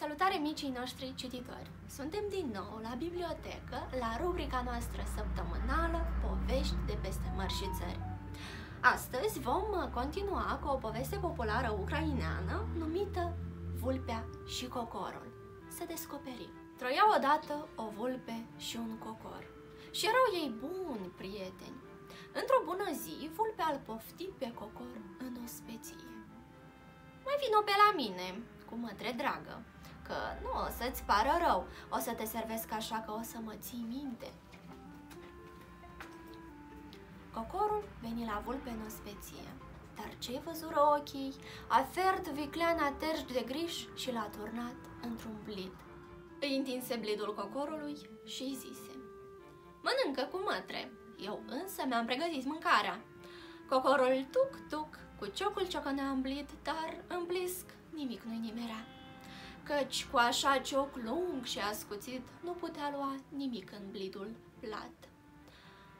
Salutare micii noștri cititori! Suntem din nou la bibliotecă, la rubrica noastră săptămânală Povești de peste mări și țări. Astăzi vom continua cu o poveste populară ucraineană numită Vulpea și Cocorul. Să descoperim! Trăia odată o vulpe și un cocor și erau ei buni prieteni. Într-o bună zi, vulpea îl pofti pe cocor în ospeție. Mai vino pe la mine, cu mătre dragă, că nu o să-ți pară rău, o să te servesc așa că o să mă ții minte. Cocorul veni la vulpe în ospeție, dar ce văzură ochii? Afert vicleana terj de griș și l-a turnat într-un blid. Îi întinse blidul cocorului și îi zise Mănâncă cu mătre, eu însă mi-am pregătit mâncarea. Cocorul tuc-tuc, cu ciocul ciocănea în blid, dar în plisc nimic nu-i nimerea căci cu așa cioc lung și ascuțit nu putea lua nimic în blidul plat.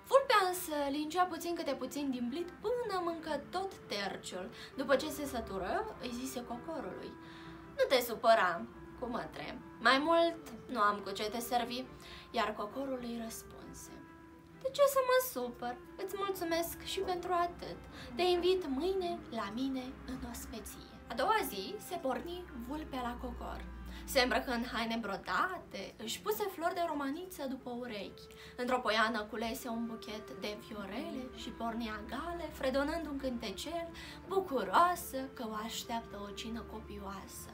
Vulpea însă lingea puțin câte puțin din blid până mâncă tot terciul. După ce se sătură, îi zise cocorului, Nu te supăra, cu mătre, mai mult nu am cu ce te servi, iar cocorul îi răspunse. De ce să mă supăr? Îți mulțumesc și pentru atât. Te invit mâine la mine în ospeție. A doua zi se porni vulpea la cocor. Se îmbrăcă în haine brodate, își puse flori de romaniță după urechi. Într-o poiană culese un buchet de fiorele și pornea gale, fredonând un cântecel, bucuroasă că o așteaptă o cină copioasă.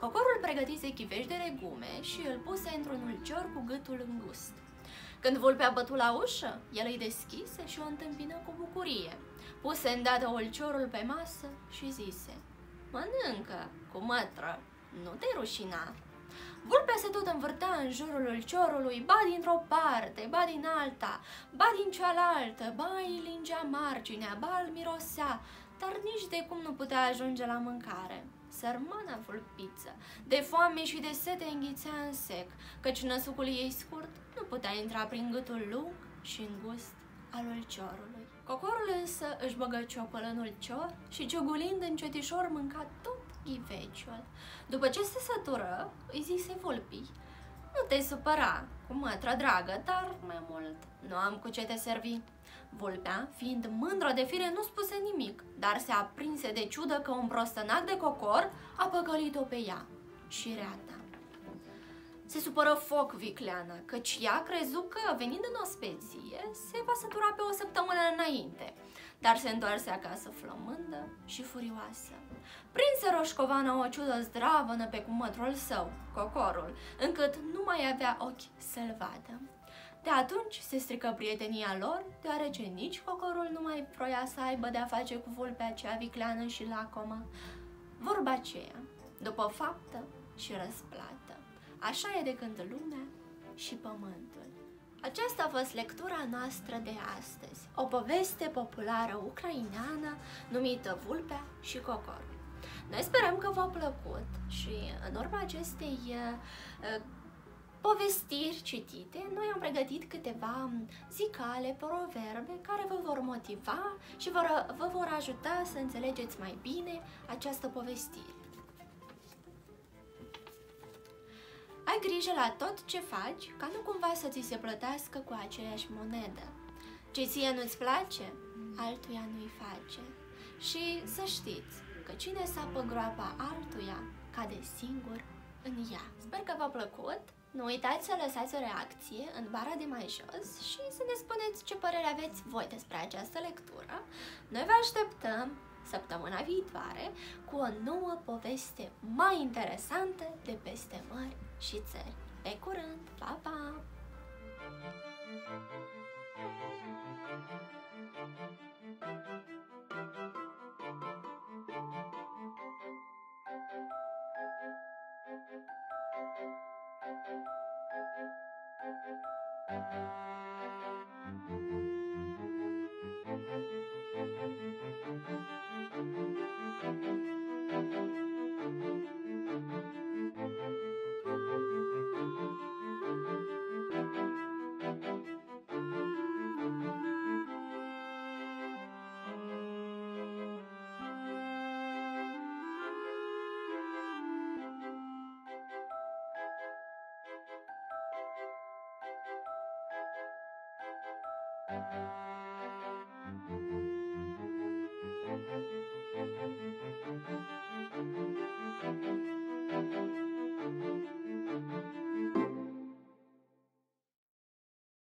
Cocorul pregătise chivești de legume și îl puse într-un ulcior cu gâtul îngust. Când vulpea bătu la ușă, el îi deschise și o întâmpină cu bucurie. Puse îndată ulciorul pe masă și zise – Mănâncă, cu mătră, nu te rușina. Vulpea se tot învârtea în jurul ulciorului, ba dintr-o parte, ba din alta, ba din cealaltă, ba îi lingea marginea, ba îl mirosea, dar nici de cum nu putea ajunge la mâncare. Sărmana vulpiță, de foame și de sete înghițea în sec, căci năsucul ei scurt nu putea intra prin gâtul lung și îngust al ulciorului. Cocorul însă își băgă ciocul în ulcior și ciugulind încetișor mânca tot ghiveciul. După ce se sătură, îi zise vulpii, Nu te supăra, cu mătră dragă, dar mai mult nu am cu ce te servi. Vulpea, fiind mândră de fire, nu spuse nimic, dar se aprinse de ciudă că un prostănac de cocor a păcălit-o pe ea și reata. Se supără foc vicleana, căci ea crezu că, venind în ospeție, se va sătura pe o săptămână înainte, dar se întoarse acasă flămândă și furioasă. Prinse roșcovana o ciudă zdravănă pe cumătrul său, cocorul, încât nu mai avea ochi să-l vadă. De atunci se strică prietenia lor, deoarece nici cocorul nu mai vroia să aibă de-a face cu vulpea cea vicleană și lacomă. Vorba aceea, după faptă și răsplată. Așa e de când lumea și pământul. Aceasta a fost lectura noastră de astăzi, o poveste populară ucraineană numită Vulpea și Cocorul. Noi sperăm că v-a plăcut și în urma acestei uh, povestiri citite, noi am pregătit câteva zicale, proverbe care vă vor motiva și vor, vă vor ajuta să înțelegeți mai bine această povestire. Grijă la tot ce faci, ca nu cumva să ți se plătească cu aceeași monedă. Ce ție nu-ți place, altuia nu-i face. Și să știți că cine sapă groapa altuia, cade singur în ea. Sper că v-a plăcut. Nu uitați să lăsați o reacție în bara de mai jos și să ne spuneți ce părere aveți voi despre această lectură. Noi vă așteptăm săptămâna viitoare cu o nouă poveste mai interesantă de peste mări și țări. Pe curând! Pa, pa!